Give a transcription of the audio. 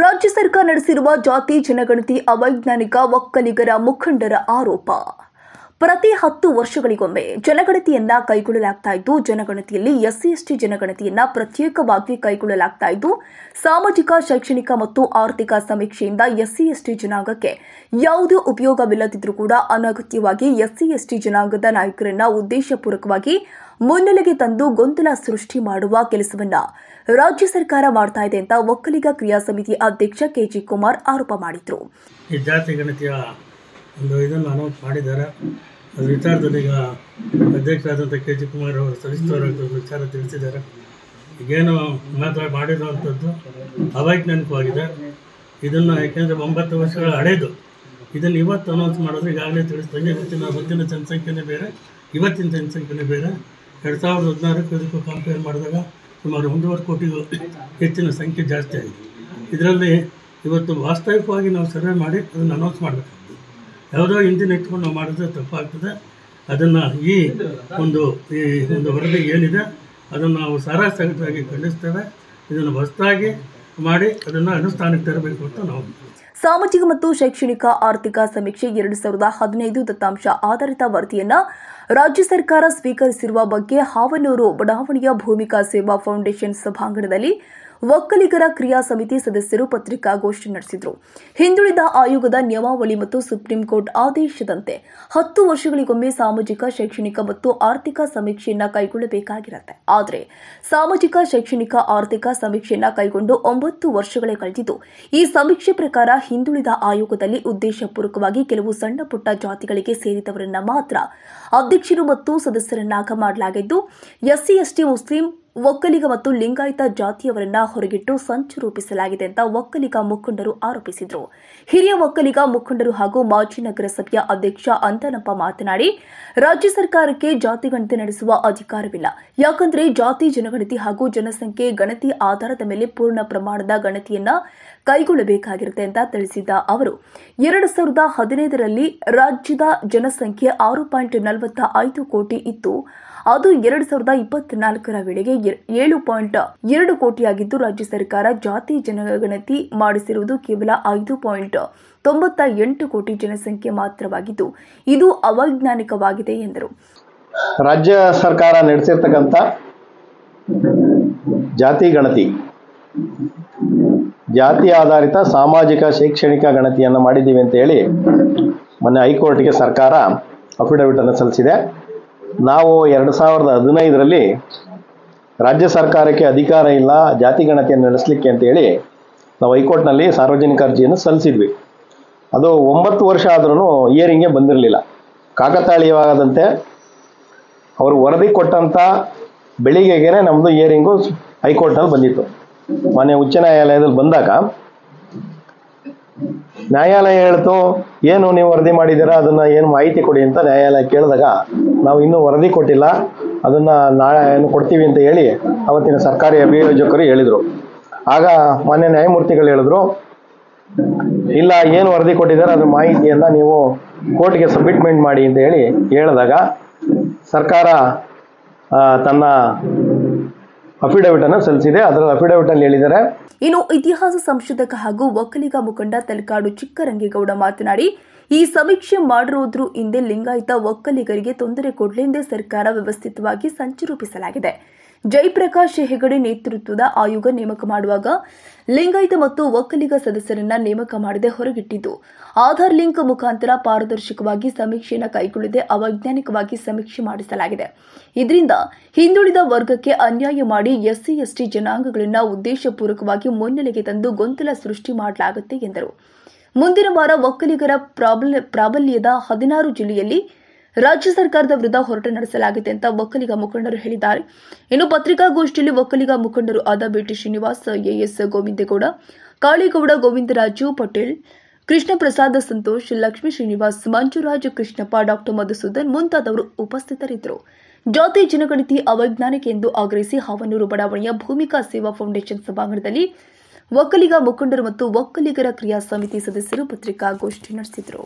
ರಾಜ್ಯ ಸರ್ಕಾರ ನಡೆಸಿರುವ ಜಾತಿ ಜನಗಣತಿ ಅವೈಜ್ಞಾನಿಕ ಒಕ್ಕಲಿಗರ ಮುಖಂಡರ ಆರೋಪ. ಪ್ರತಿ ಹತ್ತು ವರ್ಷಗಳಿಗೊಮ್ಮೆ ಜನಗಣತಿಯನ್ನ ಕೈಗೊಳ್ಳಲಾಗ್ತಾ ಇದ್ದು, ಜನಗಣತಿಯಲ್ಲಿ ಎಸ್ಸಿ, ಎಸ್ಟಿ ಜನಗಣತಿಯನ್ನ ಪ್ರತ್ಯೇಕವಾಗಿ ಕೈಗೊಳ್ಳಲಾಗ್ತಾ ಇದ್ದು, ಸಾಮಾಜಿಕ, ಶೈಕ್ಷಣಿಕ ಮತ್ತು ಆರ್ಥಿಕ ಸಮೀಕ್ಷೆಯಿಂದ ಎಸ್ಸಿ, ಎಸ್ಟಿ ಜನಾಂಗಕ್ಕೆ ಯಾವುದೇ ಉಪಯೋಗವಿಲ್ಲದಿದ್ರೂ ಕೂಡ ಅನಗತ್ಯವಾಗಿ ಎಸ್ಸಿ, ಎಸ್ಟಿ ಜನಾಂಗದ ನಾಯಕರನ್ನ ಉದ್ದೇಶಪೂರ್ವಕವಾಗಿ ಮುನ್ನೆಲೆಗೆ ತಂದು ಗೊಂದಲ ಸೃಷ್ಟಿ ಮಾಡುವ ಕೆಲಸವನ್ನ ರಾಜ್ಯ ಸರ್ಕಾರ ಮಾಡ್ತಾ ಇದೆ ಅಂತ ಒಕ್ಕಲಿಗ ಕ್ರಿಯಾ ಸಮಿತಿ ಅಧ್ಯಕ್ಷ ಕೆಜಿ ಕುಮಾರ್ ಆರೋಪ ಮಾಡಿದ್ರು. ಒಂದು ಇದನ್ನು ಅನೌನ್ಸ್ ಮಾಡಿದ್ದಾರೆ. ಅದ್ರ ವಿಚಾರದಲ್ಲಿ ಈಗ ಅಧ್ಯಕ್ಷರಾದಂಥ ಕೆ. ಜಿ. ಕುಮಾರ್ ಅವರು ಸಲ್ಲಿಸಿದವರಾಗಿ ಒಂದು ವಿಚಾರ ತಿಳಿಸಿದ್ದಾರೆ. ಈಗೇನು ಮಾತ್ರ ಮಾಡಿರುವಂಥದ್ದು ಅವೈಜ್ಞಾನಿಕವಾಗಿದೆ. ಇದನ್ನು ಯಾಕೆಂದರೆ ಒಂಬತ್ತು ವರ್ಷಗಳ ಹಳೆಯದು ಇದನ್ನು ಇವತ್ತು ಅನೌನ್ಸ್ ಮಾಡಿದ್ರೆ ಈಗಾಗಲೇ ತಿಳಿಸ್ದಂಗೆ ಇವತ್ತಿನ ಮುಂದಿನ ಜನಸಂಖ್ಯೆನೇ ಬೇರೆ, ಇವತ್ತಿನ ಜನಸಂಖ್ಯೆನೇ ಬೇರೆ. ಎರಡು ಸಾವಿರದ ಹದಿನಾರಕ್ಕೆ ಇದಕ್ಕೂ ಕಂಪೇರ್ ಮಾಡಿದಾಗ ಸುಮಾರು ಒಂದೂವರೆ ಕೋಟಿಗೂ ಹೆಚ್ಚಿನ ಸಂಖ್ಯೆ ಜಾಸ್ತಿ ಆಗಿದೆ. ಇದರಲ್ಲಿ ಇವತ್ತು ವಾಸ್ತವಿಕವಾಗಿ ನಾವು ಸರ್ವೆ ಮಾಡಿ ಅದನ್ನು ಅನೌನ್ಸ್ ಮಾಡಬೇಕಾಗ್ತದೆ ಯಾವುದೋ ಹಿಂದಿನ ಇಟ್ಕೊಂಡು ಮಾಡಿದ್ರೆ ತಪ್ಪಾಗ್ತದೆ. ಅದನ್ನು ಈ ಒಂದು ಈ ಒಂದು ವರದಿ ಏನಿದೆ, ಅದನ್ನು ನಾವು ಸಾರಾಸಗತವಾಗಿ ಖಂಡಿಸ್ತೇವೆ. ಇದನ್ನು ಹೊಸದಾಗಿ ಮಾಡಿ ಅದನ್ನು ಅನುಷ್ಠಾನಕ್ಕೆ ತರಬೇಕು ಅಂತ ನಾವು ಸಾಮಾಜಿಕ ಮತ್ತು ಶೈಕ್ಷಣಿಕ ಆರ್ಥಿಕ ಸಮೀಕ್ಷೆ ಎರಡು ಸಾವಿರದ ಹದಿನೈದು ದತ್ತಾಂಶ ಆಧಾರಿತ ವರದಿಯನ್ನ ರಾಜ್ಯ ಸರ್ಕಾರ ಸ್ವೀಕರಿಸಿರುವ ಬಗ್ಗೆ ಹಾವನೂರು ಬಡಾವಣೆಯ ಭೂಮಿಕಾ ಸೇವಾ ಫೌಂಡೇಶನ್ ಸಭಾಂಗಣದಲ್ಲಿ ಒಕ್ಕಲಿಗರ ಕ್ರಿಯಾ ಸಮಿತಿ ಸದಸ್ಯರು ಪತ್ರಿಕಾಗೋಷ್ಠಿ ನಡೆಸಿದರು. ಹಿಂದುಳಿದ ಆಯೋಗದ ನಿಯಮಾವಳಿ ಮತ್ತು ಸುಪ್ರೀಂ ಕೋರ್ಟ್ ಆದೇಶದಂತೆ ಹತ್ತು ವರ್ಷಗಳಿಗೊಮ್ಮೆ ಸಾಮಾಜಿಕ, ಶೈಕ್ಷಣಿಕ ಮತ್ತು ಆರ್ಥಿಕ ಸಮೀಕ್ಷೆಯನ್ನು ಕೈಗೊಳ್ಳಬೇಕಾಗಿರುತ್ತೆ. ಆದರೆ ಸಾಮಾಜಿಕ, ಶೈಕ್ಷಣಿಕ, ಆರ್ಥಿಕ ಸಮೀಕ್ಷೆಯನ್ನು ಕೈಗೊಂಡು ಒಂಬತ್ತು ವರ್ಷಗಳೇ ಕಳೆದಿದ್ದು, ಈ ಸಮೀಕ್ಷೆ ಪ್ರಕಾರ ಹಿಂದುಳಿದ ಆಯೋಗದಲ್ಲಿ ಉದ್ದೇಶಪೂರ್ವಕವಾಗಿ ಕೆಲವು ಸಣ್ಣ ಪುಟ್ಟ ಜಾತಿಗಳಿಗೆ ಸೇರಿದವರನ್ನ ಮಾತ್ರ ಅಧ್ಯಕ್ಷರು ಮತ್ತು ಸದಸ್ಯರನ್ನಾಗ ಮಾಡಲಾಗಿದ್ದು, ಎಸ್ಸಿ, ಎಸ್ಟಿ, ಮುಸ್ಲಿಂ ಒಕ್ಕಲಿಗ ಮತ್ತು ಲಿಂಗಾಯತ ಜಾತಿಯವರನ್ನ ಹೊರಗಿಟ್ಟು ಸಂಚು ರೂಪಿಸಲಾಗಿದೆ ಅಂತ ಒಕ್ಕಲಿಗ ಮುಖಂಡರು ಆರೋಪಿಸಿದರು. ಹಿರಿಯ ಒಕ್ಕಲಿಗ ಮುಖಂಡರು ಹಾಗೂ ಮಾಜಿ ನಗರಸಭೆಯ ಅಧ್ಯಕ್ಷ ಅಂತನಪ್ಪ ಮಾತನಾಡಿ, ರಾಜ್ಯ ಸರ್ಕಾರಕ್ಕೆ ಜಾತಿ ಗಣತಿ ನಡೆಸುವ ಅಧಿಕಾರವಿಲ್ಲ. ಯಾಕಂದ್ರೆ ಜಾತಿ, ಜನಗಣತಿ ಹಾಗೂ ಜನಸಂಖ್ಯೆ ಗಣತಿ ಆಧಾರದ ಮೇಲೆ ಪೂರ್ಣ ಪ್ರಮಾಣದ ಗಣತಿಯನ್ನ ಕೈಗೊಳ್ಳಬೇಕಾಗಿರುತ್ತೆ ಅಂತ ತಿಳಿಸಿದ ಅವರು. ಎರಡು ಸಾವಿರದ ಹದಿನೈದರಲ್ಲಿ ರಾಜ್ಯದ ಜನಸಂಖ್ಯೆ ಆರು ಪಾಯಿಂಟ್ ನಲವತ್ತ ಐದು ಕೋಟಿ ಇತ್ತು. ಅದು ಎರಡು ಸಾವಿರದ ಇಪ್ಪತ್ನಾಲ್ಕರ ವೇಳೆಗೆ ಏಳು ಪಾಯಿಂಟ್ ಎರಡು ಕೋಟಿಯಾಗಿದ್ದು ರಾಜ್ಯ ಸರ್ಕಾರ ಜಾತಿ ಜನಗಣತಿ ಮಾಡಿಸಿರುವುದು ಕೇವಲ ಐದು ಪಾಯಿಂಟ್ ತೊಂಬತ್ತ ಎಂಟು ಕೋಟಿ ಜನಸಂಖ್ಯೆ ಮಾತ್ರವಾಗಿದ್ದು ಇದು ಅವೈಜ್ಞಾನಿಕವಾಗಿದೆ ಎಂದರು. ರಾಜ್ಯ ಸರ್ಕಾರ ನಡೆಸಿರ್ತಕ್ಕಂಥ ಜಾತಿ ಗಣತಿ, ಜಾತಿ ಆಧಾರಿತ ಸಾಮಾಜಿಕ ಶೈಕ್ಷಣಿಕ ಗಣತಿಯನ್ನು ಮಾಡಿದ್ದೀವಿ ಅಂತ ಹೇಳಿ ಮೊನ್ನೆ ಹೈಕೋರ್ಟ್ಗೆ ಸರ್ಕಾರ ಅಫಿಡವಿಟನ್ನು ಸಲ್ಲಿಸಿದೆ. ನಾವು ಎರಡು ಸಾವಿರದ ಹದಿನೈದರಲ್ಲಿ ರಾಜ್ಯ ಸರ್ಕಾರಕ್ಕೆ ಅಧಿಕಾರ ಇಲ್ಲ, ಜಾತಿ ಗಣತಿಯನ್ನು ನಡೆಸಲಿಕ್ಕೆ ಅಂತೇಳಿ ನಾವು ಹೈಕೋರ್ಟ್ನಲ್ಲಿ ಸಾರ್ವಜನಿಕ ಅರ್ಜಿಯನ್ನು ಸಲ್ಲಿಸಿದ್ವಿ. ಅದು ಒಂಬತ್ತು ವರ್ಷ ಆದ್ರೂ ಇಯರಿಂಗ್ಗೆ ಬಂದಿರಲಿಲ್ಲ. ಕಾಕತಾಳೀಯವಾಗದಂತೆ ಅವರು ವರದಿ ಕೊಟ್ಟಂಥ ಬೆಳಿಗ್ಗೆಗೆ ನಮ್ಮದು ಇಯರಿಂಗು ಹೈಕೋರ್ಟ್ನಲ್ಲಿ ಬಂದಿತ್ತು. ಮೊನ್ನೆ ಉಚ್ಚ ನ್ಯಾಯಾಲಯದಲ್ಲಿ ಬಂದಾಗ ನ್ಯಾಯಾಲಯ ಹೇಳ್ತು, ಏನು ನೀವು ವರದಿ ಮಾಡಿದ್ದೀರಾ? ಅದನ್ನು ಏನು ಮಾಹಿತಿ ಕೊಡಿ ಅಂತ ನ್ಯಾಯಾಲಯ ಕೇಳಿದಾಗ ನಾವು ಇನ್ನೂ ವರದಿ ಕೊಟ್ಟಿಲ್ಲ. ಅದನ್ನು ನಾಳೆ ಏನು ಕೊಡ್ತೀವಿ ಅಂತ ಹೇಳಿ ಅವತ್ತಿನ ಸರ್ಕಾರಿ ಅಭಿಯೋಜಕರು ಹೇಳಿದರು. ಆಗ ಮಾನ್ಯ ನ್ಯಾಯಮೂರ್ತಿಗಳು ಹೇಳಿದ್ರು ಇಲ್ಲ ಏನು ವರದಿ ಕೊಟ್ಟಿದ್ದಾರೆ ಅದ್ರ ಮಾಹಿತಿಯನ್ನು ನೀವು ಕೋರ್ಟ್ಗೆ ಸಬ್ಮಿಟ್ಮೆಂಟ್ ಮಾಡಿ ಅಂತ ಹೇಳಿ ಹೇಳಿದಾಗ ಸರ್ಕಾರ ಆ, ತನ್ನ ಅಫಿಡವಿಟನ್ನು ಸಲ್ಲಿಸಿದೆ. ಅದರ ಅಫಿಡವಿಟಲ್ಲಿ ಹೇಳಿದ್ದಾರೆ. ಇನ್ನು ಇತಿಹಾಸ ಸಂಶೋಧಕ ಹಾಗೂ ಒಕ್ಕಲಿಗ ಮುಖಂಡ ತಲಕಾಡು ಚಿಕ್ಕರಂಗೇಗೌಡ ಮಾತನಾಡಿ, ಈ ಸಮೀಕ್ಷೆ ಮಾಡಿರುವುದ್ರ ಹಿಂದೆ ಲಿಂಗಾಯತ ಒಕ್ಕಲಿಗರಿಗೆ ತೊಂದರೆ ಕೊಡಲೆಂದೇ ಸರ್ಕಾರ ವ್ಯವಸ್ಥಿತವಾಗಿ ಸಂಚು ರೂಪಿಸಲಾಗಿದೆ. ಜಯಪ್ರಕಾಶ್ ಹೆಗಡೆ ನೇತೃತ್ವದ ಆಯೋಗ ನೇಮಕ ಮಾಡುವಾಗ ಲಿಂಗಾಯತ ಮತ್ತು ಒಕ್ಕಲಿಗ ಸದಸ್ಯರನ್ನ ನೇಮಕ ಮಾಡದೆ ಹೊರಗಿಟ್ಟಿದ್ದು. ಆಧಾರ್ ಲಿಂಕ್ ಮುಖಾಂತರ ಪಾರದರ್ಶಕವಾಗಿ ಸಮೀಕ್ಷೆಯನ್ನು ಕೈಗೊಳ್ಳದೆ ಅವೈಜ್ಞಾನಿಕವಾಗಿ ಸಮೀಕ್ಷೆ ಮಾಡಿಸಲಾಗಿದೆ. ಇದರಿಂದ ಹಿಂದುಳಿದ ವರ್ಗಕ್ಕೆ ಅನ್ಯಾಯ ಮಾಡಿ ಎಸ್ಸಿ, ಎಸ್ಟಿ ಜನಾಂಗಗಳನ್ನು ಉದ್ದೇಶಪೂರ್ವಕವಾಗಿ ಮುನ್ನೆಲೆಗೆ ತಂದು ಗೊಂದಲ ಸೃಷ್ಟಿ ಮಾಡಲಾಗುತ್ತೆ ಎಂದರು. ಮುಂದಿನ ವಾರ ಒಕ್ಕಲಿಗರ ಪ್ರಾಬಲ್ಯ, ಪ್ರಾಬಲ್ಯದ ಹದಿನಾರು ಜಿಲ್ಲೆಯಲ್ಲಿ ರಾಜ್ಯ ಸರ್ಕಾರದ ವಿರುದ್ಧ ಹೋರಾಟ ನಡೆಸಲಾಗಿದೆ ಅಂತ ಒಕ್ಕಲಿಗ ಮುಖಂಡರು ಹೇಳಿದ್ದಾರೆ. ಇನ್ನು ಪತ್ರಿಕಾಗೋಷ್ಠಿಯಲ್ಲಿ ಒಕ್ಕಲಿಗ ಮುಖಂಡರು ಆದ B T Srinivas A S Govindegowda, Kalegowda, Govindaraju Patel Krishna Prasad Santosh, Lakshmi Srinivas, Manjuraj Krishnappa, doctor Madhusudan ಮುಂತಾದವರು ಉಪಸ್ಥಿತರಿದ್ದರು. ಜಾತಿ ಜನಗಣತಿ ಅವೈಜ್ಞಾನಿಕ ಎಂದು ಆಗ್ರಹಿಸಿ ಹಾವನೂರು ಬಡಾವಣೆಯ ಭೂಮಿಕಾ ಸೇವಾ ಫೌಂಡೇಶನ್ ಸಭಾಂಗಣದಲ್ಲಿ ಒಕ್ಕಲಿಗ ಮುಖಂಡರು ಮತ್ತು ಒಕ್ಕಲಿಗರ ಕ್ರಿಯಾ ಸಮಿತಿ ಸದಸ್ಯರು ಪತ್ರಿಕಾಗೋಷ್ಠಿ ನಡೆಸಿದರು.